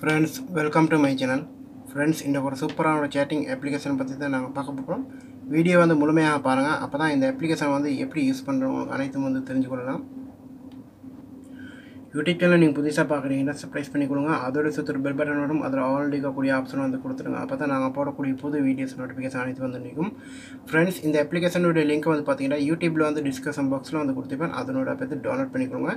Friends welcome to my channel friends இந்த ஒரு சூப்பரான ஒரு சேட்டிங் அப்ளிகேஷன் பற்றி தான் நாங்கள் பார்க்க போகிறோம் வீடியோ வந்து முழுமையாக பாருங்கள் அப்போ தான் இந்த அப்ளிகேஷன் வந்து எப்படி யூஸ் பண்ணுறோம் அனைத்தும் வந்து தெரிஞ்சுக்கொள்ளலாம் யூடியூப் சேனல் நீங்கள் புதுசாக பார்க்குறீங்கன்னா சர்ப்ரைஸ் பண்ணி கொடுங்க அதோட சுற்று பெல் பட்டன் வரும். அதில் ஆல்ரெடி இருக்கக்கூடிய ஆப்ஷன் வந்து கொடுத்துருங்க. அப்போ தான் நாங்கள் போடக்கூடிய புது வீடியோஸ் நோட்டிஃபிகேஷன் அனைத்து வந்து நிற்கும் ஃப்ரெண்ட்ஸ் இந்த அப்ளிகேஷனுடைய லிங்க் வந்து பார்த்தீங்கன்னா யூடியூப்பில் வந்து டிஸ்கஷன் பாக்ஸில் வந்து கொடுத்துருப்பேன். அதனோட பற்றி டவுன்லோட் பண்ணிக்கோங்க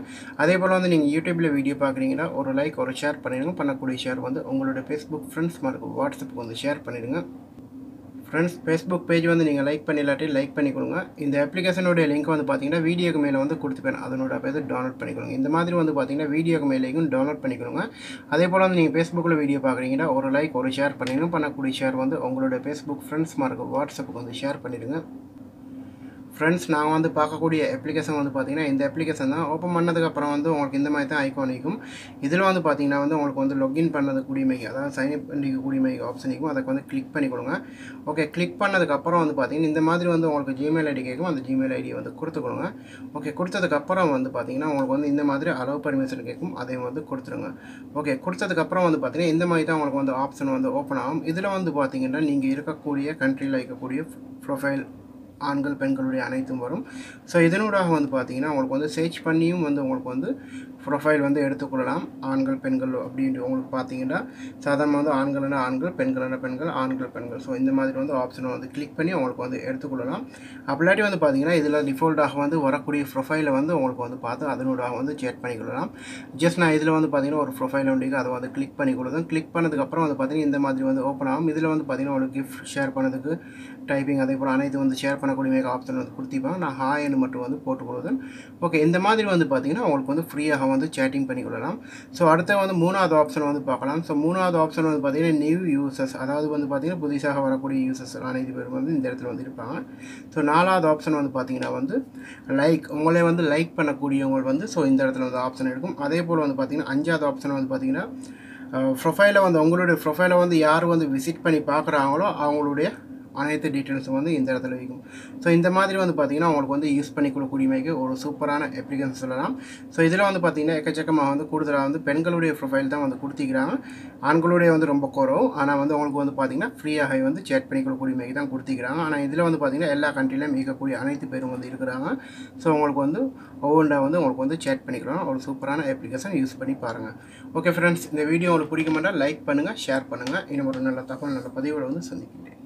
அதே போல் வந்து நீங்கள் யூடியூப்பில் வீடியோ பார்க்குறீங்கன்னா ஒரு லைக் ஒரு ஷேர் பண்ணிடுங்க. பண்ணக்கூடிய ஷேர் வந்து உங்களோட ஃபேஸ்புக் ஃப்ரெண்ட்ஸ் மார்க்கு வாட்ஸ்அப்புக்கு வந்து ஷேர் பண்ணிடுங்க. ஃப்ரெண்ட்ஸ் ஃபேஸ்புக் பேஜ் வந்து நீங்கள் லைக் பண்ணி இல்லாட்டி லைக் பண்ணி கொடுங்க. இந்த அப்ளிகேஷனுடைய லிங்க் வந்து பார்த்தீங்கன்னா வீடியோக்கு மேலே வந்து கொடுத்துப்பேன் அதனோட பேர் டவுன்லோட் பண்ணிக்கொடுங்க இந்த மாதிரி வந்து பார்த்தீங்கன்னா வீடியோக்கு மேலேயும் டவுன்லோட் பண்ணிக்கொடுங்க அதே போல் வந்து நீங்கள் ஃபேஸ்புக்கில் வீடியோ பார்க்குறீங்கன்னா ஒரு லைக் ஒரு ஷேர் பண்ணிடணும் பண்ணக்கூடிய ஷேர் வந்து உங்களோட ஃபேஸ்புக் ஃப்ரெண்ட்ஸ் மார்க்கு வாட்ஸ்அப்புக்கு வந்து ஷேர் பண்ணிடுங்க. ஃப்ரெண்ட்ஸ் நான் வந்து பார்க்கக்கூடிய அப்ளிகேஷன் வந்து பார்த்திங்கன்னா இந்த அப்ளிகேஷன் தான். ஓப்பன் பண்ணதுக்கப்புறம் வந்து உங்களுக்கு இந்த மாதிரி தான் ஐக்கான் இருக்கும். இதில் வந்து பார்த்தீங்கன்னா வந்து உங்களுக்கு வந்து login பண்ணது கூடியமை அதாவது சைன் அப் பண்ணிக்க கூடியமை ஆப்ஷன் இருக்கும். அதுக்கு வந்து கிளிக் பண்ணி கொடுங்க ஓகே கிளிக் பண்ணதுக்கப்புறம் வந்து பார்த்திங்கன்னா இந்த மாதிரி வந்து உங்களுக்கு ஜிமெயில் ஐடி கேட்கும். அந்த ஜிமெயில் ஐடி வந்து கொடுத்து கொடுங்க ஓகே கொடுத்ததுக்கப்புறம் வந்து பார்த்திங்கன்னா உங்களுக்கு வந்து இந்த மாதிரி அலோவ் பர்மிஷன் கேட்கும். அதையும் வந்து கொடுத்துருங்க. ஓகே கொடுத்ததுக்கப்புறம் வந்து பார்த்திங்கன்னா இந்த மாதிரி தான் உங்களுக்கு வந்து ஆப்ஷன் வந்து ஓப்பன் ஆகும். இதில் வந்து பார்த்திங்கன்னா நீங்கள் இருக்கக்கூடிய கண்ட்ரியில் இருக்கக்கூடிய ப்ரொஃபைல் ஆண்கள் பெண்களுடைய அனைத்தும் வரும். ஸோ இதனூடாக வந்து பார்த்தீங்கன்னா உங்களுக்கு வந்து சர்ச் பண்ணியும் வந்து உங்களுக்கு வந்து ப்ரொஃபைல் வந்து எடுத்துக்கொள்ளலாம். ஆண்கள் பெண்கள் அப்படின்ட்டு உங்களுக்கு பார்த்தீங்கன்னா சாதாரணமாக வந்து ஆண்கள்னா ஆண்கள் பெண்கள்னா பெண்கள் ஆண்கள் பெண்கள். ஸோ இந்த மாதிரி வந்து ஆப்ஷனை வந்து கிளிக் பண்ணி உங்களுக்கு வந்து எடுத்துக்கொள்ளலாம். அப்படிலாட்டி வந்து பார்த்தீங்கன்னா இதில் டிஃபால்ட்டாக வந்து வரக்கூடிய ப்ரொஃபைலை வந்து உங்களுக்கு வந்து பார்த்து அதனூடாக வந்து சேட் பண்ணிக்கொள்ளலாம். ஜஸ்ட் நான் இதில் வந்து பார்த்தீங்கன்னா ஒரு ப்ரொஃபைல் உண்டு அதை வந்து கிளிக் பண்ணி கொடுத்தேன். கிளிக் பண்ணதுக்கப்புறம் வந்து பார்த்தீங்கன்னா இந்த மாதிரி வந்து ஓப்பன் ஆகும். இதில் வந்து பார்த்தீங்கன்னா உங்களுக்கு கிஃப்ட் ஷேர் பண்ணதுக்கு டைப்பிங் அதே போல் அனைத்து வந்து ஷேர் பண்ண பண்ணக்கூடிய ஆப்ஷன் வந்து கொடுத்திருப்பாங்க. நான் ஹாய்னு மட்டும் வந்து போட்டு கொடுத்தேன். ஓகே இந்த மாதிரி வந்து பார்த்தீங்கன்னா உங்களுக்கு வந்து ஃப்ரீயாக வந்து சேட்டிங் பண்ணிக்கொள்ளலாம் ஸோ அடுத்த வந்து மூணாவது ஆப்ஷன் வந்து பார்க்கலாம். ஸோ மூணாவது ஆப்ஷன் வந்து பார்த்திங்கன்னா நியூ யூசர்ஸ் அதாவது வந்து பார்த்திங்கன்னா புதுசாக வரக்கூடிய யூசர்ஸ் அனைத்து பேரும் வந்து இந்த இடத்துல வந்து இருப்பாங்க. ஸோ நாலாவது ஆப்ஷன் வந்து பார்த்திங்கன்னா வந்து லைக் உங்களே வந்து லைக் பண்ணக்கூடியவங்க வந்து ஸோ இந்த இடத்துல வந்து ஆப்ஷன் இருக்கும் அதே போல் வந்து பார்த்தீங்கன்னா அஞ்சாவது ஆப்ஷன் வந்து பார்த்தீங்கன்னா ப்ரொஃபைலை வந்து உங்களுடைய ப்ரொஃபைலை வந்து யார் வந்து விசிட் பண்ணி பார்க்குறாங்களோ அவங்களுடைய அனைத்து டீட்டெயில்ஸும் வந்து இந்த இடத்துல வைக்கும். ஸோ இந்த மாதிரி வந்து பார்த்தீங்கன்னா உங்களுக்கு வந்து யூஸ் பண்ணி கொடுக்கக்கூடியமைக்கு ஒரு சூப்பரான அப்ளிகேஷன் சொல்லலாம். ஸோ இதில் வந்து பார்த்தீங்கன்னா எக்கச்சக்கமாக வந்து கூடுதலாக வந்து பெண்களுடைய ப்ரொஃபைல் தான் வந்து கொடுத்திக்கிறாங்க ஆண்களுடைய வந்து ரொம்ப குறவு. ஆனால் வந்து உங்களுக்கு வந்து பார்த்தீங்கன்னா ஃப்ரீயாக வந்து சேட் பண்ணி கொடுக்கக்கூடியமைக்கு தான் கொடுத்திக்கிறாங்க ஆனால் இதில் வந்து பார்த்தீங்கன்னா எல்லா கண்ட்ரிலையும் இருக்கக்கூடிய அனைத்து பேரும் வந்து இருக்கிறாங்க. ஸோ உங்களுக்கு வந்து ஒவ்வொன்றா வந்து உங்களுக்கு வந்து சேட் பண்ணிக்கலாம். ஒரு சூப்பரான அப்ளிகேஷன் யூஸ் பண்ணி பாருங்கள் ஓகே ஃப்ரெண்ட்ஸ் இந்த வீடியோ உங்களுக்கு பிடிக்க மாட்டால் லைக் பண்ணுங்கள் ஷேர் பண்ணுங்கள் இன்னும் ஒரு நல்ல தகவல் நல்ல பதிவோடு வந்து சந்திக்கிட்டேன்